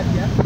left, yeah?